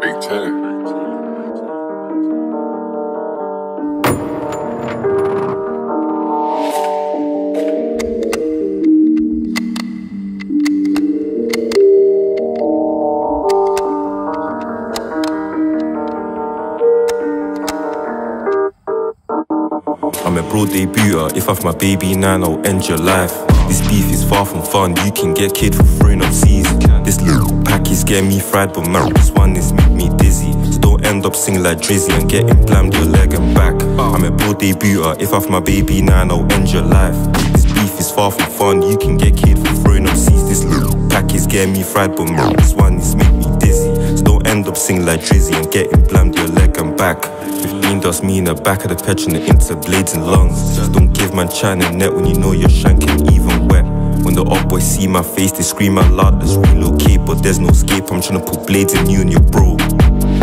Big Ten. I'm a broadday booter. Uh, if I've my baby nine, I'll end your life. This beef is far from fun. You can get kid for throwing up seas. This little pack is getting me fried, but man, this one is make me dizzy. So don't end up singing like Drizzy and getting blammed your leg and back. I'm a broadday booter. If off my baby nine, I'll end your life. This beef is far from fun. You can get kid for throwing up seas. This little pack is getting me fried, but man, this one is make me dizzy. So don't end up singing like Drizzy and getting blammed your leg and back. 15 dust me in the back of the petrol and into blades and lungs. Give man China net when you know you're shanking even wet. When the up boys see my face, they scream out loud, let's relocate, but there's no escape. I'm trying to put blades in you and your bro.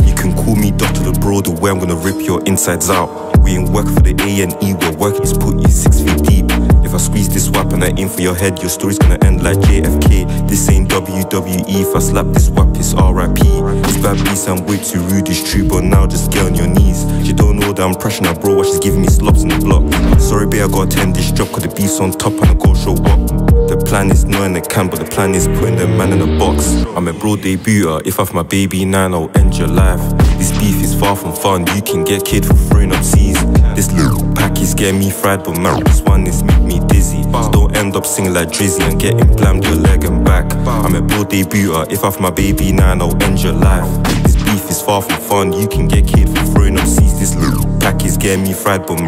You can call me Doctor the Bro, the way I'm gonna rip your insides out. We ain't work for the A and E, we're working to put you six feet deep. If I squeeze this whap and I aim for your head, your story's gonna end like JFK. This ain't WWE. If I slap this whap, it's RIP. This bad beast, I'm way too rude, it's true, but now just get on your knees. She don't know that I'm pressing her bro while she's giving me slops in the block. Sorry, babe, I gotta attend this job, cause the beast's on top and I gotta show up. The plan is not in the can, but the plan is putting the man in the box. I'm a broadday booter. If I've my baby nine, I'll end your life. This beef is far from fun. You can get kid for throwing up seas. This little getting me fried, but is make me dizzy. Don't end up singing like Drizzy and getting blammed your leg and back. I'm a broadday booter. If off my baby nine, I'll end your life. This beef is far from fun. You can get kid for throwing up seas. This little pack is getting me fried, but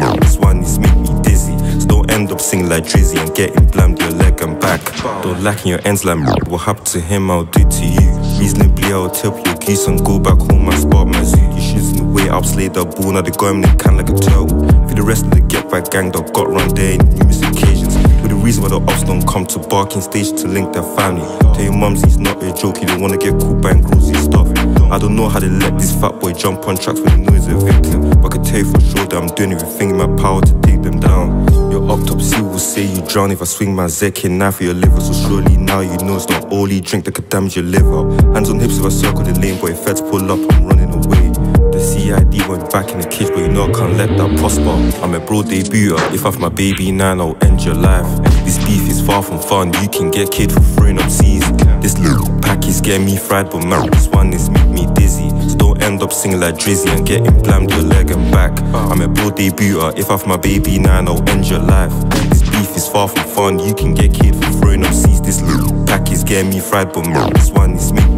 is make me dizzy. Don't end up singing like Drizzy and getting blammed your leg and back. Don't lack in your ends like. What happened to him, I'll do to you. Reasonably, I'll tell your geese and go back home and spot my zoo. In the way up, slay the ball. Now they got him in the can like a turtle. For the rest of the get back gang that got run there in numerous occasions. With the reason why the ops don't come to barking stage to link their family. Tell your mums he's not a joke, you don't wanna get caught by grocery stuff. I don't know how they let this fat boy jump on tracks when he knows a victim. But I can tell you for sure that I'm doing everything in my power to take them down. Your autopsy will say you drown if I swing my Zeki knife for your liver. So surely now you know it's not only drink that could damage your liver. Hands on hips if I circle the lane, boy. Feds pull up, I'm running away. CID went back in the cage, but you know I can't let that prosper. I'm a broadday booter. If I've my baby nine, I'll end your life. This beef is far from fun. You can get kid for throwing up seas. This little pack is getting me fried, but man, this one is make me dizzy. So don't end up singing like Drizzy and getting blammed your leg and back. I'm a broadday booter. If I've my baby nine, I'll end your life. This beef is far from fun. You can get kid for throwing up seas. This little pack is getting me fried, but man, this one is make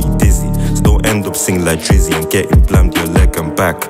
end up singing like Drizzy and getting blammed your leg and back.